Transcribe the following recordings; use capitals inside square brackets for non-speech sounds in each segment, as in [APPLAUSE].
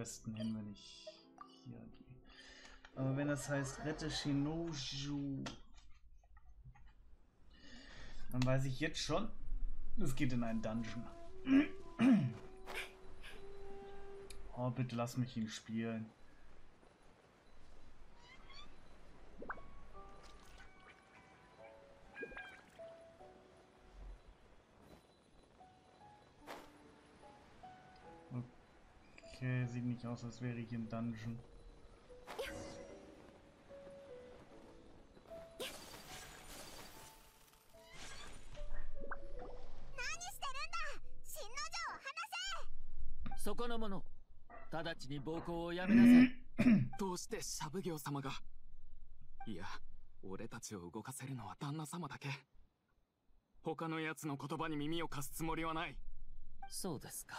besten hin, wenn ich hier gehe. Aber wenn das heißt, rette Shinoju, dann weiß ich jetzt schon, es geht in einen Dungeon. [CLEARS THROAT] Oh, bitte lass mich ihn spielen. Okay, sieht nicht aus, als wäre ich im Dungeon. So この者直ちに暴行をやめなさいどうしてシャブ業様がいや俺たちを動かせるのは旦那様だけ他の奴の言葉に耳を貸すつもりはないそうですか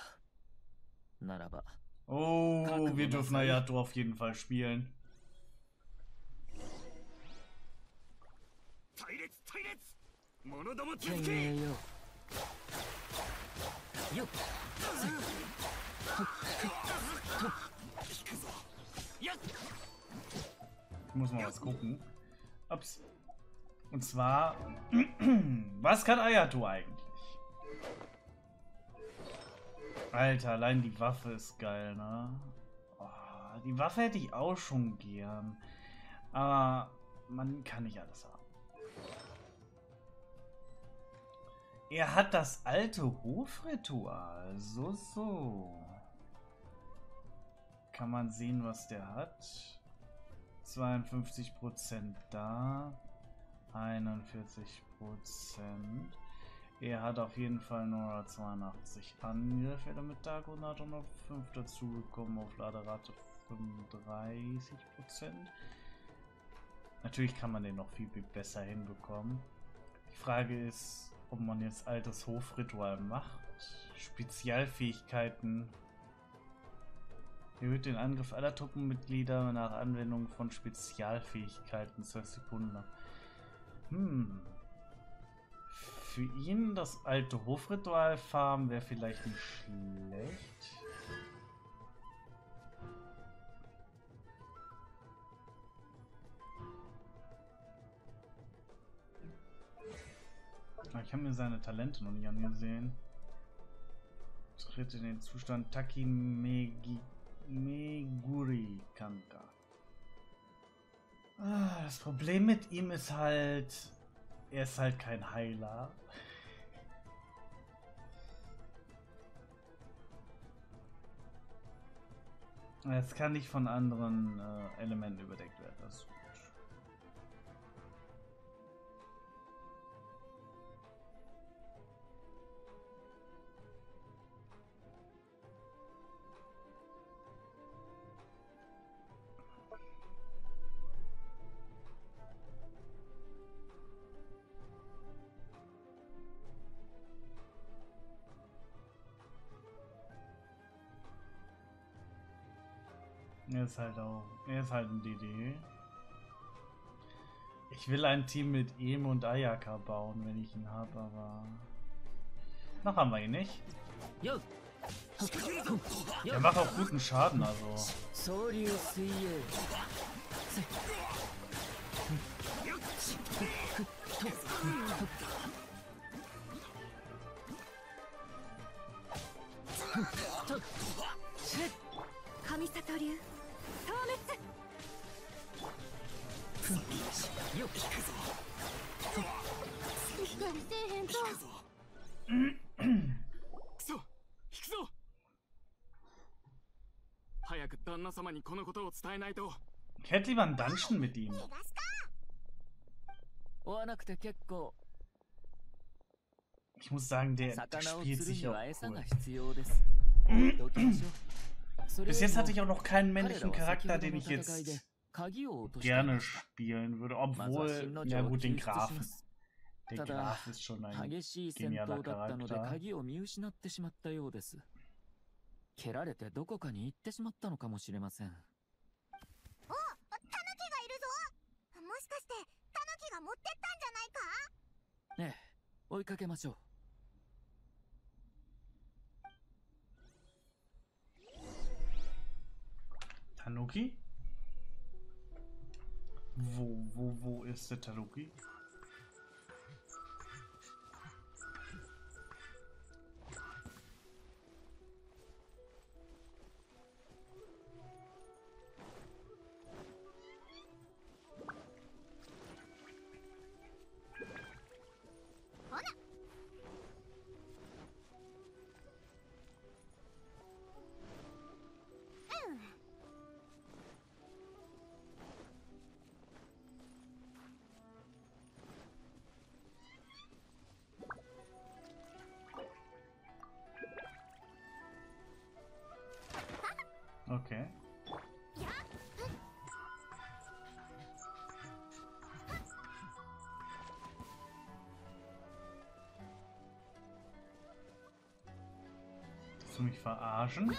ならば Oh, Kranke wir dürfen Ayato auf jeden Fall spielen. Ich muss mal was gucken. Ups. Und zwar, [CLEARS THROAT] was kann Ayato eigentlich? Alter, allein die Waffe ist geil, ne? Oh, die Waffe hätte ich auch schon gern. Aber man kann nicht alles haben. Er hat das alte Hofritual. So, so. Kann man sehen, was der hat. 52% da. 41%. Er hat auf jeden Fall nur 82 Angriff, er damit und hat auch noch 5 dazugekommen auf Laderate 35%. Natürlich kann man den noch viel, viel besser hinbekommen. Die Frage ist, ob man jetzt altes Hofritual macht. Spezialfähigkeiten. Erhöht den Angriff aller Truppenmitglieder nach Anwendung von Spezialfähigkeiten 12 Sekunden. Hm. Für ihn das alte Hofritual farmen wäre vielleicht nicht schlecht. Ah, Ich habe mir seine Talente noch nicht angesehen. Tritt in den Zustand Taki Kanka. Ah, das Problem mit ihm ist halt, er ist halt kein Heiler. Es kann nicht von anderen äh, Elementen überdeckt werden. Das ist. Er halt auch. Er ist halt ein DD. Ich will ein Team mit ihm und Ayaka bauen, wenn ich ihn habe, aber. Noch haben wir ihn nicht. Er macht auch guten Schaden, also. 総流水泳神里流消滅よっしっかりせえへんとクソ引くぞ早く旦那様にこのことを伝えないと hätte lieber einen Dungeon mit ihm. 追わなくて結構 Ich muss sagen, der, der 魚を spielt sich に auch cool. Bis よ jetzt hatte ich auch noch keinen männlichen Charakter, den の ich jetzt gerne spielen würde. Obwohl, 新の ja gut, 救 den Grafen. Der Graf ist schon ein genialer Charakter. 蹴られてどこかに行ってしまったのかもしれませんおタヌキがいるぞもしかしてタヌキが持ってったんじゃないかええ追いかけましょう Tanuki? Wo, wo, wo ist der Tanuki? Okay. Willst du mich verarschen?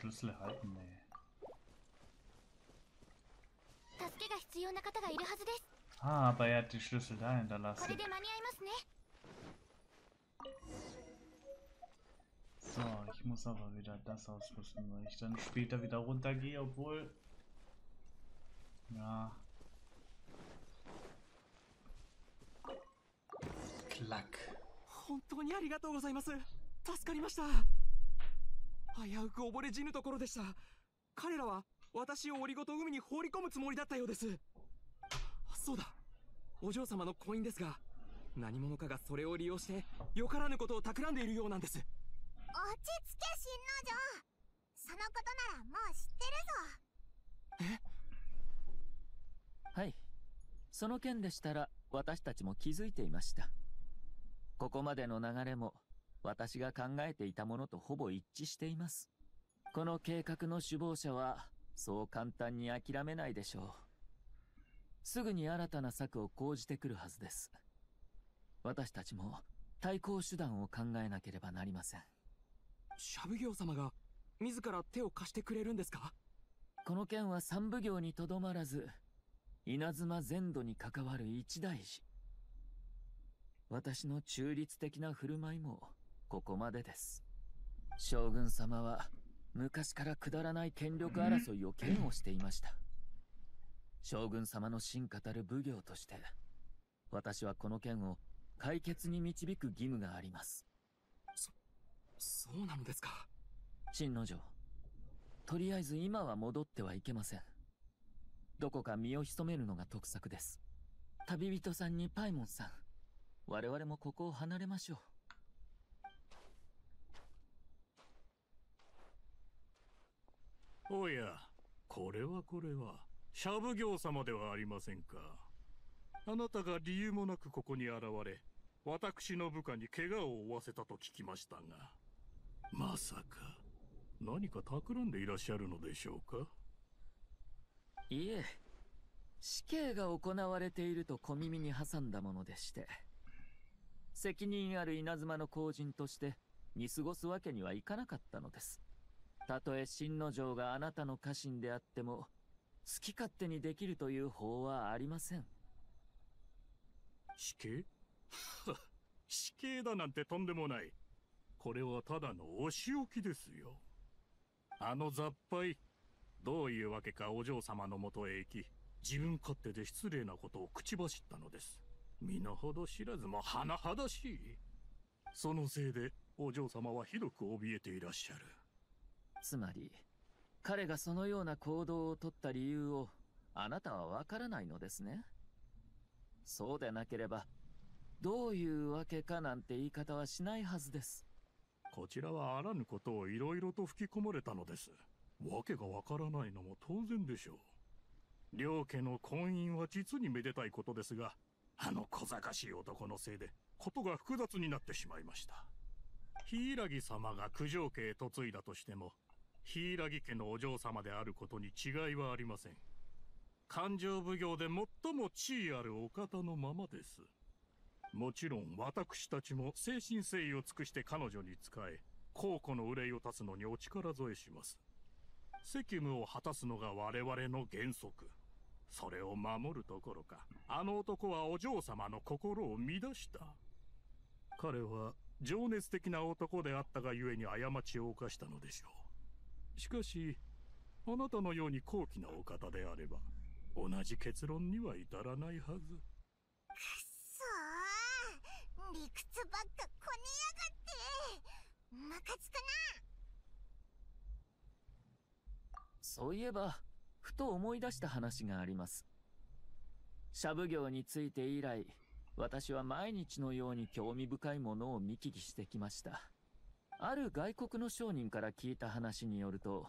Schlüssel halten? Nee. 助けが必要な方がいるはずです Ah, aber er hat die Schlüssel da これ hinterlassen. で間に合いますね So, ich muss aber wieder das ausrüsten, weil ich dann später wieder runtergehe, obwohl... Ja. Klack. 本当にありがとうございます助かりました 危うく溺れ死ぬところでした。彼らは私を檻ごと海に放り込むつもりだったようです。そうだ。お嬢様のコインですが何者かがそれを利用してよからぬことを企んでいるようなんです。落ち着け新之丞。そのことならもう知ってるぞ。はい。その件でしたら私たちも気づいていました。ここまでの流れも私が考えていたものとほぼ一致しています。この計画の首謀者はそう簡単に諦めないでしょう。すぐに新たな策を講じてくるはずです。私たちも対抗手段を考えなければなりません。シャブギョウ様が自ら手を貸してくれるんですか？この件は三奉行にとどまらず稲妻全土に関わる一大事。私の中立的な振る舞いもここまでです。将軍様は昔からくだらない権力争いを嫌悪していました。将軍様の進化たる奉行として私はこの件を解決に導く義務があります。そうなのですか？新之丞とりあえず今は戻ってはいけません。どこか身を潜めるのが得策です。旅人さんにパイモンさん我々もここを離れましょうおや、これはこれは、シャブ業様ではありませんか。あなたが理由もなくここに現れ、私の部下に怪我を負わせたと聞きましたが、まさか、何か企んでいらっしゃるのでしょうか。いえ死刑が行われていると小耳に挟んだものでして。責任ある稲妻の後人として見過ごすわけにはいかなかったのです。たとえ新之丞があなたの家臣であっても好き勝手にできるという法はありません死刑？[LAUGHS] 死刑だなんてとんでもない。これはただのお仕置きですよ。あの雑牌、どういうわけかお嬢様のもとへ行き、自分勝手で失礼なことを口走ったのです。身の程知らずも甚だしい。そのせいでお嬢様はひどく怯えていらっしゃる。つまり彼がそのような行動をとった理由をあなたはわからないのですねそうでなければどういうわけかなんて言い方はしないはずですこちらはあらぬことをいろいろと吹き込まれたのです。わけがわからないのも当然でしょう。両家の婚姻は実にめでたいことですが、あの小賢しい男のせいでことが複雑になってしまいました柊様が九条家へ嫁いだとしても柊家のお嬢様であることに違いはありません。勘定奉行で最も地位あるお方のままです。もちろん私たちも精神誠意を尽くして彼女に仕え孝行の憂いを立つのにお力添えします。責務を果たすのが我々の原則。それを守るどころかあの男はお嬢様の心を乱した。彼は情熱的な男であったがゆえに過ちを犯したのでしょう。しかしあなたのように高貴なお方であれば同じ結論には至らないはず。くっそ理屈ばっかこねやがって。ムカつくな。そういえばふと思い出した話があります。シャブ業について以来私は毎日のように興味深いものを見聞きしてきましたある外国の商人から聞いた話によると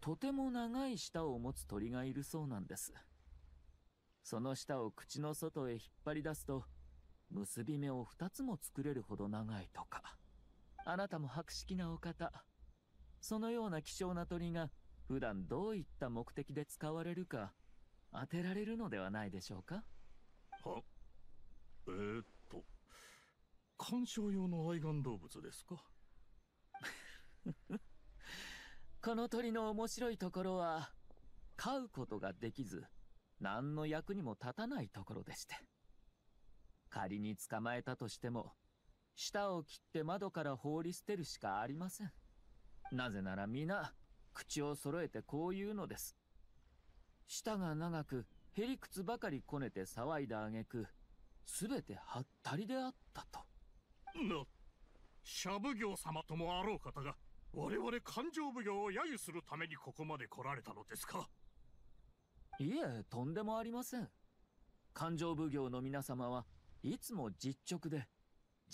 とても長い舌を持つ鳥がいるそうなんです。その舌を口の外へ引っ張り出すと結び目を2つも作れるほど長いとか。あなたも博識なお方。そのような希少な鳥が普段どういった目的で使われるか当てられるのではないでしょうか？はえー、っと鑑賞用の愛玩動物ですか？[LAUGHS] この鳥の面白いところは飼うことができず何の役にも立たないところでして仮に捕まえたとしても舌を切って窓から放り捨てるしかありませんなぜなら皆口を揃えてこう言うのです。舌が長く、へりくつばかりこねて騒いだ挙句、すべてはったりであったと。な、シャブ業様ともあろう方が、我々勘定奉行を揶揄するためにここまで来られたのですか？いえ、とんでもありません。勘定奉行の皆様はいつも実直で、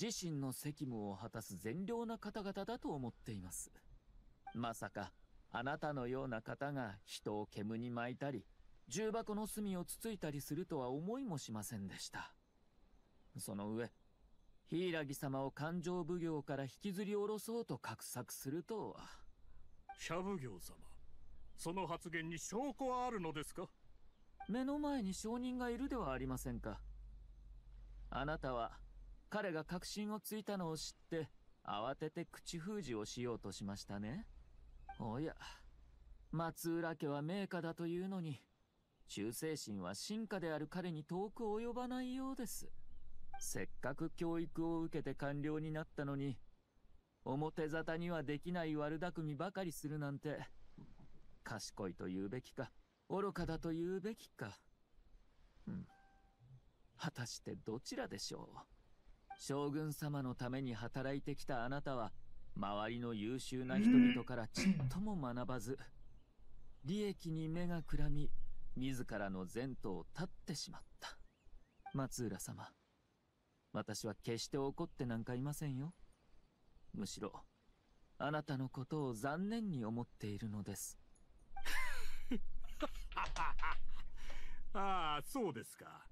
自身の責務を果たす善良な方々だと思っています。まさか、あなたのような方が人を煙に巻いたり、重箱の隅をつついたりするとは思いもしませんでした。その上、柊様を勘定奉行から引きずり下ろそうと画策するとは。シャ奉行様、その発言に証拠はあるのですか？目の前に証人がいるではありませんか。あなたは、彼が確信をついたのを知って、慌てて口封じをしようとしましたね。おや、松浦家は名家だというのに、忠誠心は進化である彼に遠く及ばないようです。せっかく教育を受けて官僚になったのに、表沙汰にはできない悪巧みばかりするなんて、賢いと言うべきか、愚かだと言うべきか。うん。果たしてどちらでしょう？将軍様のために働いてきたあなたは、周りの優秀な人々からちっとも学ばず、利益に目がくらみ、自らの前途を絶ってしまった。松浦様、私は決して怒ってなんかいませんよ。むしろ、あなたのことを残念に思っているのです。[LAUGHS] ああ、そうですか。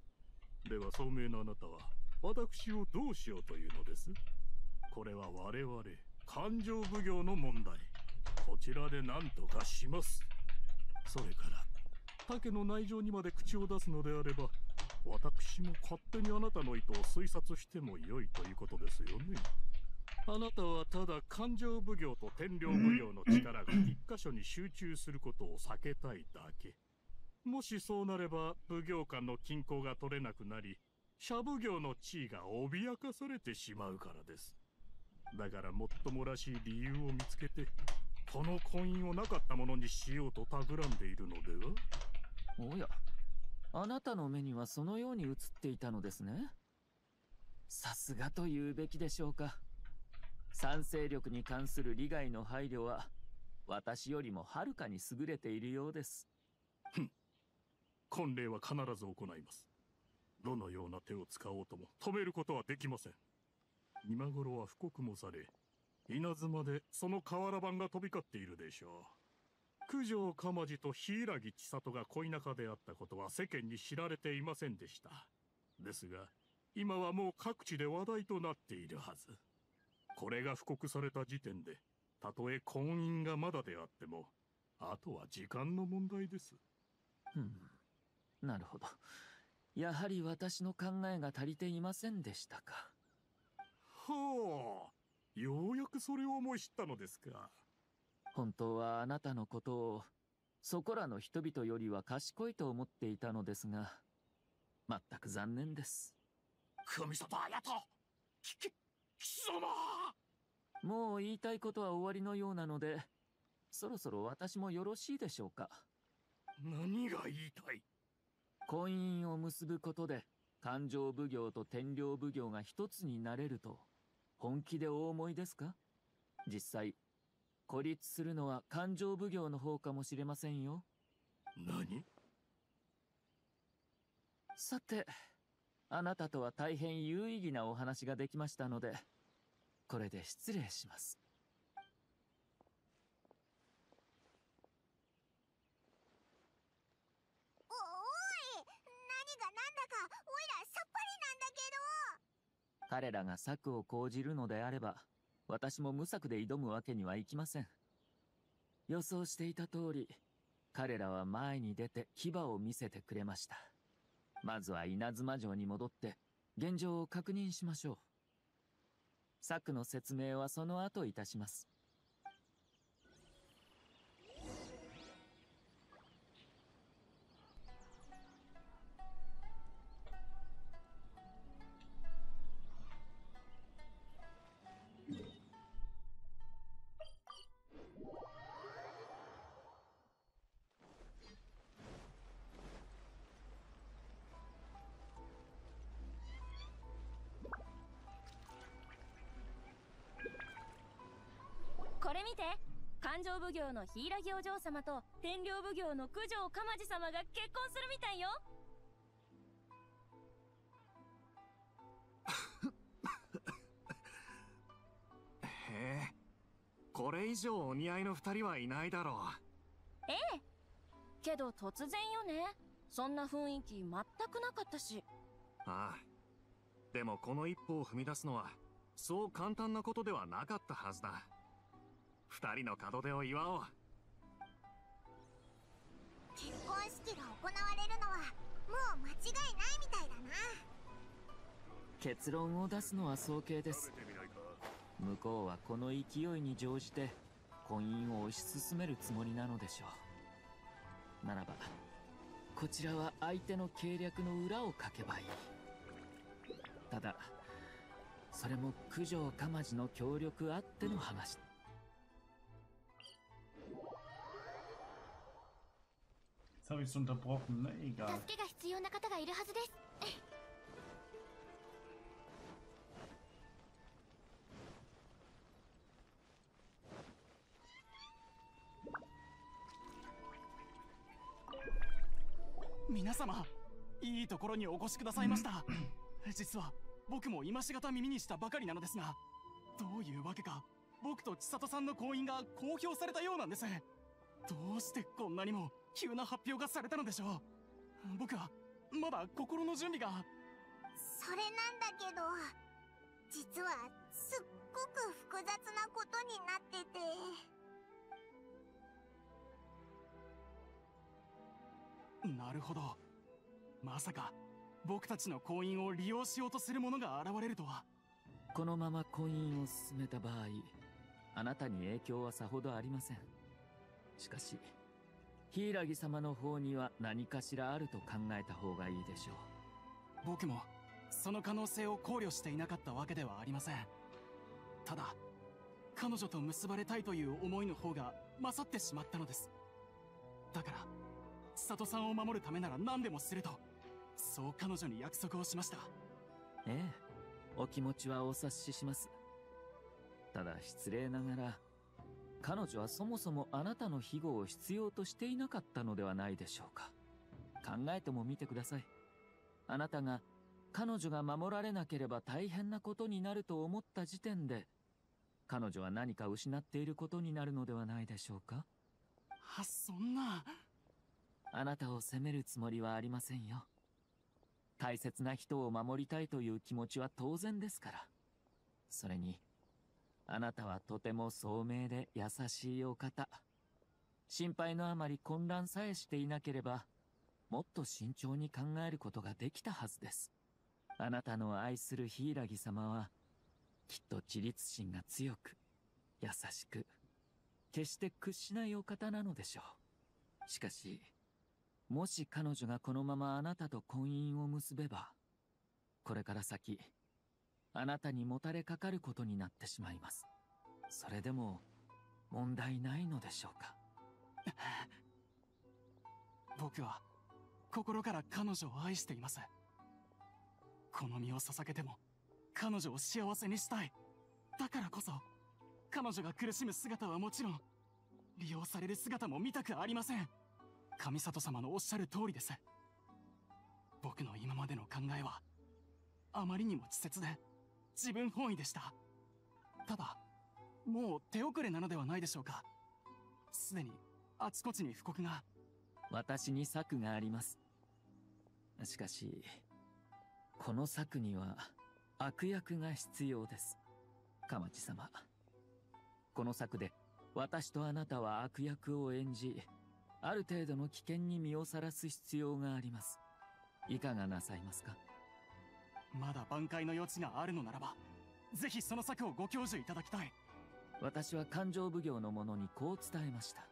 では、聡明なあなたは、私をどうしようというのです？これは我々、勘定奉行の問題こちらで何とかしますそれから竹の内情にまで口を出すのであれば私も勝手にあなたの意図を推察しても良いということですよね。あなたはただ勘定奉行と天領奉行の力が一箇所に集中することを避けたいだけ。もしそうなれば奉行間の均衡が取れなくなり社奉行の地位が脅かされてしまうからです。だからもっともらしい理由を見つけて、この婚姻をなかったものにしようと企んでいるのでは？おや、あなたの目にはそのように映っていたのですね。さすがと言うべきでしょうか。賛成力に関する利害の配慮は、私よりもはるかに優れているようです。ふん。婚礼は必ず行います。どのような手を使おうとも止めることはできません。今頃は布告もされ、稲妻でその瓦版が飛び交っているでしょう。九条鎌地と柊千里が恋仲であったことは世間に知られていませんでした。ですが今はもう各地で話題となっているはず。これが布告された時点でたとえ婚姻がまだであってもあとは時間の問題です。うん。なるほど。やはり私の考えが足りていませんでしたか。はあ。ようやくそれを思い知ったのですか本当はあなたのことをそこらの人々よりは賢いと思っていたのですが全く残念です。神里綾人！きき貴様！もう言いたいことは終わりのようなのでそろそろ私もよろしいでしょうか。何が言いたい？婚姻を結ぶことで勘定奉行と天領奉行が一つになれると本気でお思いですか？実際孤立するのは勘定奉行の方かもしれませんよ。何？さてあなたとは大変有意義なお話ができましたのでこれで失礼します。おおい何が何だかおいらさっぱりなんだけど。彼らが策を講じるのであれば私も無策で挑むわけにはいきません。予想していた通り彼らは前に出て牙を見せてくれました。まずは稲妻城に戻って現状を確認しましょう。策の説明はその後いたします。これ見て。勘定奉行の柊お嬢様と天領奉行の九条鎌地様が結婚するみたいよ。[LAUGHS] へえ。これ以上お似合いの二人はいないだろう。ええ。けど突然よね。そんな雰囲気全くなかったし。ああ。でもこの一歩を踏み出すのはそう簡単なことではなかったはずだ二人の門出を祝おう。結婚式が行われるのはもう間違いないみたいだな。結論を出すのは早計です。向こうはこの勢いに乗じて婚姻を推し進めるつもりなのでしょう。ならばこちらは相手の計略の裏をかけばいい。ただそれも九条鎌地の協力あっての話。Jetzt habe ich es unterbrochen, ne? Egal. 助けが必要な方がいるはずです皆様いいところにお越しくださいました [CLEARS THROAT] 実は僕も今しがた耳にしたばかりなのですがどういうわけか僕と千里さんの婚姻が公表されたようなんですどうしてこんなにも急な発表がされたのでしょう。僕はまだ心の準備が。それなんだけど実はすっごく複雑なことになってて。なるほど。まさか僕たちの婚姻を利用しようとする者が現れるとは。このまま婚姻を進めた場合あなたに影響はさほどありません。しかし柊様の方には何かしらあると考えた方がいいでしょう。僕もその可能性を考慮していなかったわけではありません。ただ彼女と結ばれたいという思いの方が勝ってしまったのです。だから千里さんを守るためなら何でもするとそう彼女に約束をしました。ええ。お気持ちはお察しします。ただ失礼ながら彼女はそもそもあなたの庇護を必要としていなかったのではないでしょうか。考えてもみてください。あなたが彼女が守られなければ大変なことになると思った時点で彼女は何か失っていることになるのではないでしょうか。あそんな。あなたを責めるつもりはありませんよ。大切な人を守りたいという気持ちは当然ですから。それに、あなたはとても聡明で優しいお方。心配のあまり混乱さえしていなければ、もっと慎重に考えることができたはずです。あなたの愛する柊様は、きっと自立心が強く、優しく、決して屈しないお方なのでしょう。しかし、もし彼女がこのままあなたと婚姻を結べば、これから先、あなたにもたれかかることになってしまいます。それでも、問題ないのでしょうか？[LAUGHS] 僕は、心から彼女を愛しています。この身を捧げても、彼女を幸せにしたい。だからこそ、彼女が苦しむ姿はもちろん、利用される姿も見たくありません。神里様のおっしゃる通りです。僕の今までの考えは、あまりにも稚拙で、自分本位でした。ただ、もう手遅れなのではないでしょうか。すでに、あちこちに布告が。私に策があります。しかし、この策には、悪役が必要です。かまち様。この策で、私とあなたは悪役を演じ、ある程度の危険に身をさらす必要があります。いかがなさいますか？まだ挽回の余地があるのならば、ぜひその策をご教授いただきたい。私は勘定奉行の者にこう伝えました。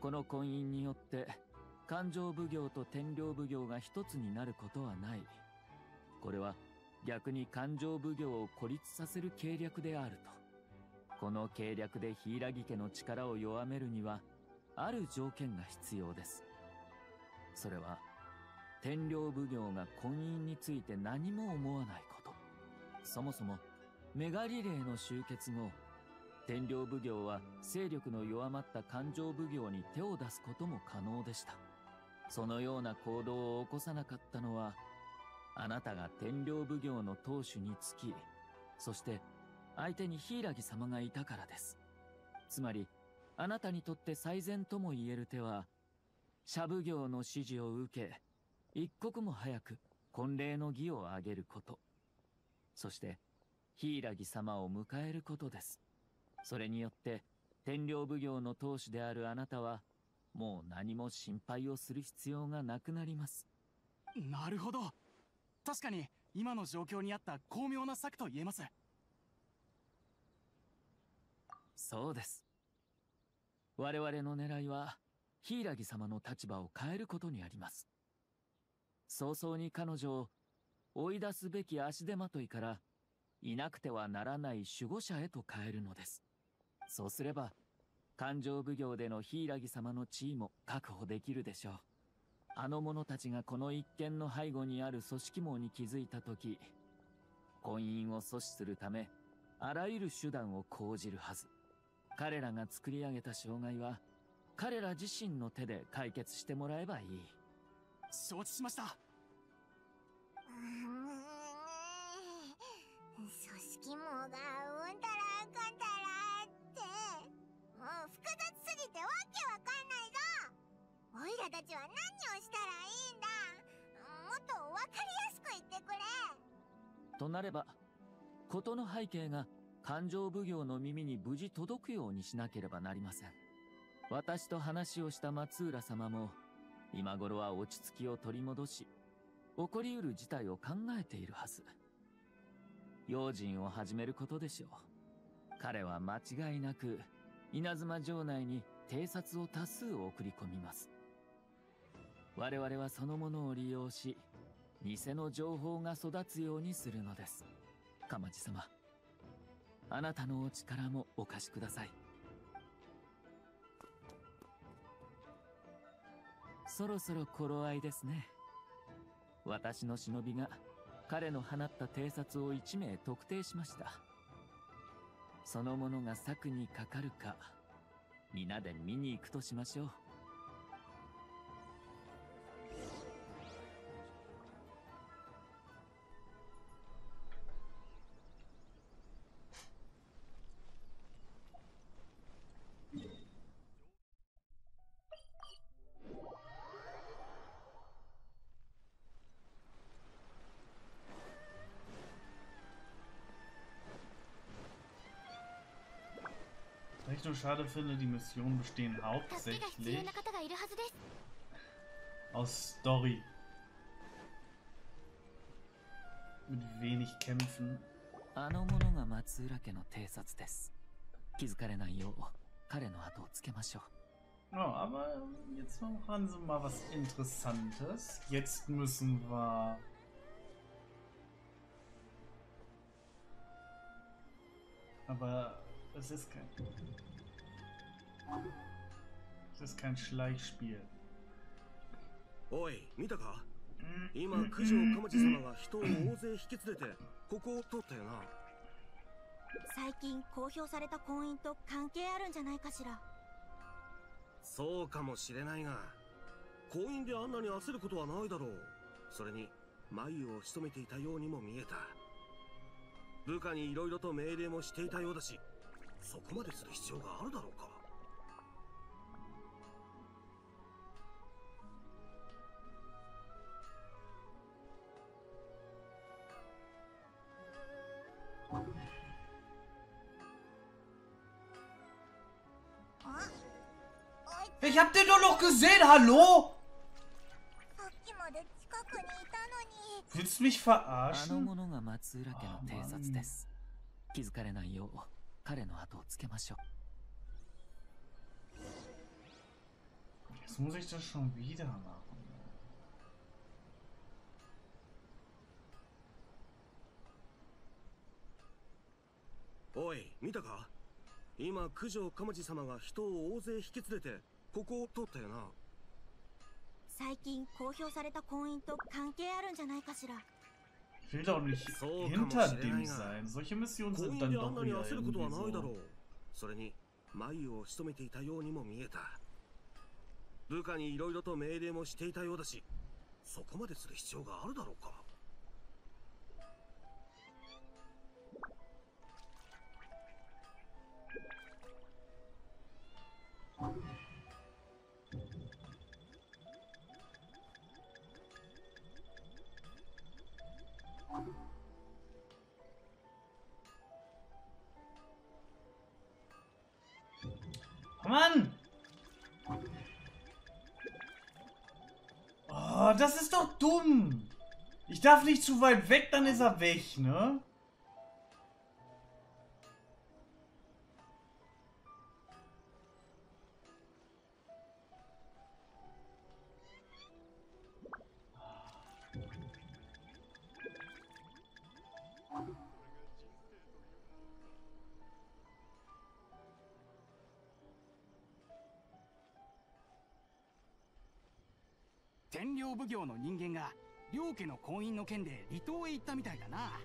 この婚姻によって、勘定奉行と天領奉行が一つになることはない。これは逆に勘定奉行を孤立させる計略であると。この計略で柊家の力を弱めるには、ある条件が必要です。それは、天領奉行が婚姻について何も思わないこと。そもそも、メガリレーの終結後、天領奉行は勢力の弱まった勘定奉行に手を出すことも可能でした。そのような行動を起こさなかったのは、あなたが天領奉行の当主につき、そして相手に柊様がいたからです。つまり、あなたにとって最善とも言える手は、社奉行の指示を受け、一刻も早く婚礼の儀を挙げること。そして、柊様を迎えることです。それによって、天領奉行の当主であるあなたは、もう何も心配をする必要がなくなります。なるほど。確かに、今の状況にあった巧妙な策と言えます。そうです。我々の狙いは、柊様の立場を変えることにあります。早々に彼女を追い出すべき足手まといから、いなくてはならない守護者へと変えるのです。そうすれば、勘定奉行での柊様の地位も確保できるでしょう。あの者たちがこの一件の背後にある組織網に気づいたとき、婚姻を阻止するため、あらゆる手段を講じるはず。彼らが作り上げた障害は、彼ら自身の手で解決してもらえばいい。承知しました。組織網がうんたらかんたらって、もう複雑すぎてわけわかんないぞオイラたちは何をしたらいいんだもっとわかりやすく言ってくれとなれば、事の背景が勘定奉行の耳に無事届くようにしなければなりません。私と話をした松浦様も、今頃は落ち着きを取り戻し、起こりうる事態を考えているはず。用心を始めることでしょう。彼は間違いなく、稲妻城内に偵察を多数送り込みます。我々はそのものを利用し、偽の情報が育つようにするのです。かまち様。あなたのお力もお貸しください。そろそろ頃合いですね。私の忍びが彼の放った偵察を1名特定しました。その者が策にかかるか、皆で見に行くとしましょう。schade finde, die Missionen bestehen 助けが必要 hauptsächlich な方がいるはずです aus Story. Mit wenig Kämpfen. あの者が松浦家の偵察です気づかれないよう彼の後をつけましょう Ja, aber jetzt machen sie mal was Interessantes. Jetzt müssen wir. Aber es ist kein. Es ist kein Schleichspiel. おい見たか今九条鎌地様が人を大勢引き連れてここを通ったよな最近公表された婚姻と関係あるんじゃないかしらそうかもしれないが婚姻であんなに焦ることはないだろうそれに眉を潜めていたようにも見えた部下に色々と命令もしていたようだしそこまでする必要があるだろうか Ich hab den doch noch gesehen, hallo? さっきまで近くにいたのに Willst du mich あの verarschen? 者が松浦家の偵察です気づかれないよう彼の後をつけましょう Jetzt muss ich das schon wieder machen. おい見たか今九条鎌地様が人を大勢引き連れて ここを通ったよな最近公表された婚姻と関係あるんじゃないかしら will doch nicht hinter dem sein. Solche Missionen 婚 sind 姻 dann であん doch なに wieder 焦ることは irgendwie ないだろ so. うそれに眉を潜めていたようにも見えた部下に色々と命令もしていたようだしそこまでする必要があるだろうか! Das ist doch dumm! Ich darf nicht zu weit weg, dann ist er weg, ne?「天領奉行の人間が両家の婚姻の件で離島へ行ったみたいだな。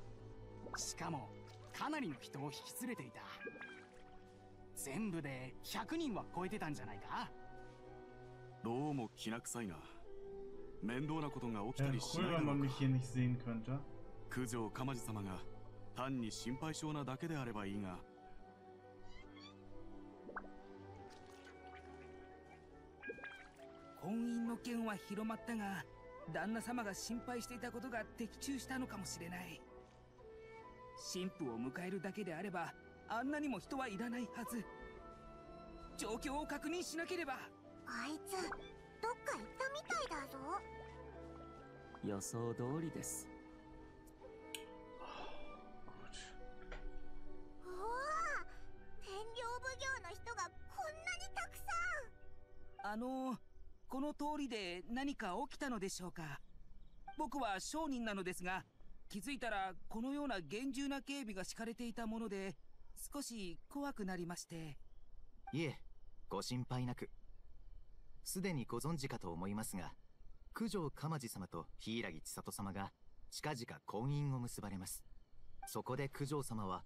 しかもかなりの人を引き連れていた。全部で100人は超えてたんじゃないか。どうもきな臭いな。面倒なことが起きたりしないだか.九条鎌地様が単に心配性なだけであればいいが婚姻の件は広まったが旦那様が心配していたことが的中したのかもしれない。神父を迎えるだけであればあんなにも人はいらないはず。状況を確認しなければ。あいつどっか行ったみたいだぞ。予想通りです。うわあ天領奉行の人がこんなにたくさん。あのこの通りで何か起きたのでしょうか？僕は商人なのですが気づいたらこのような厳重な警備が敷かれていたもので少し怖くなりましていえ、ご心配なく。すでにご存知かと思いますが、九条鎌地様と柊千里様が近々婚姻を結ばれます。そこで九条様は、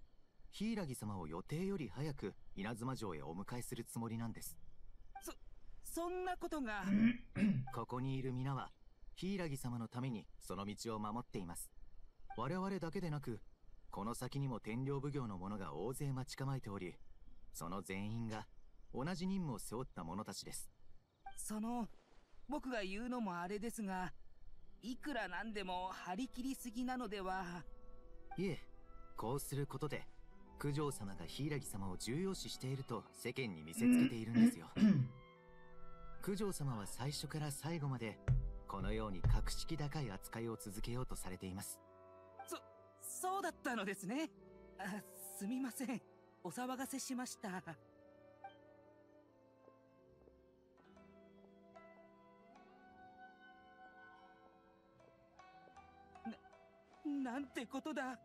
柊様を予定より早く稲妻城へお迎えするつもりなんです。そんなことが [CLEARS THROAT] ここにいる皆は、柊様のためにその道を守っています。我々だけでなく、この先にも天領奉行の者が大勢待ち構えており、その全員が同じ任務を背負った者たちです。その僕が言うのもあれですがいくらなんでも張り切りすぎなのではいえ、こうすることで、九条様が柊様を重要視していると世間に見せつけているんですよ [CLEARS THROAT] 九条様は最初から最後までこのように格式高い扱いを続けようとされています。そそうだったのですね。あすみません。お騒がせしました。ななんてことだ。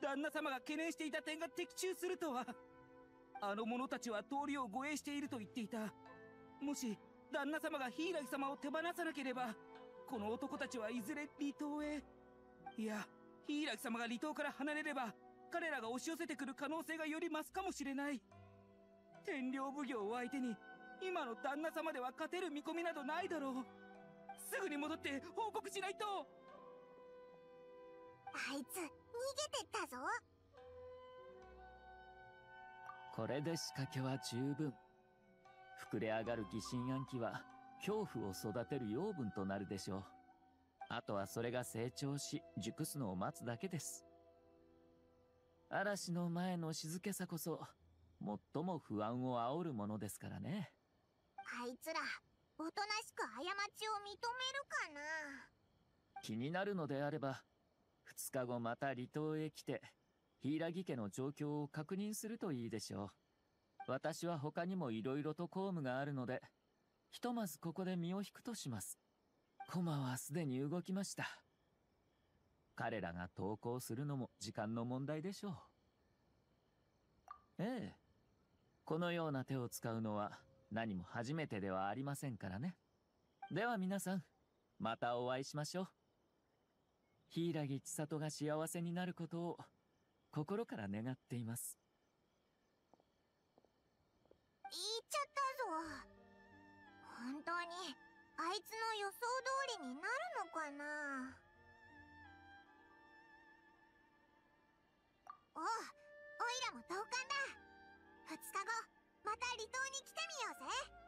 旦那様が懸念していた点が的中するとは。あの者たちは通りを護衛していると言っていた。もし旦那様が柊様を手放さなければこの男たちはいずれ離島へ。いや柊様が離島から離れれば彼らが押し寄せてくる可能性がより増すかもしれない。天領奉行を相手に今の旦那様では勝てる見込みなどないだろう。すぐに戻って報告しないと。あいつ逃げてったぞ。これで仕掛けは十分膨れ上がる疑心暗鬼は恐怖を育てる養分となるでしょう。あとはそれが成長し熟すのを待つだけです。嵐の前の静けさこそ最も不安を煽るものですからね。あいつらおとなしく過ちを認めるかな？気になるのであれば2日後また離島へ来て柊家の状況を確認するといいでしょう私は他にも色々と公務があるのでひとまずここで身を引くとします。駒はすでに動きました。彼らが投稿するのも時間の問題でしょう。ええ。このような手を使うのは何も初めてではありませんからね。では皆さんまたお会いしましょう。柊千里が幸せになることを心から願っています。言っちゃったぞ。本当にあいつの予想通りになるのかな？おうおいらも同感だ。2日後また離島に来てみようぜ。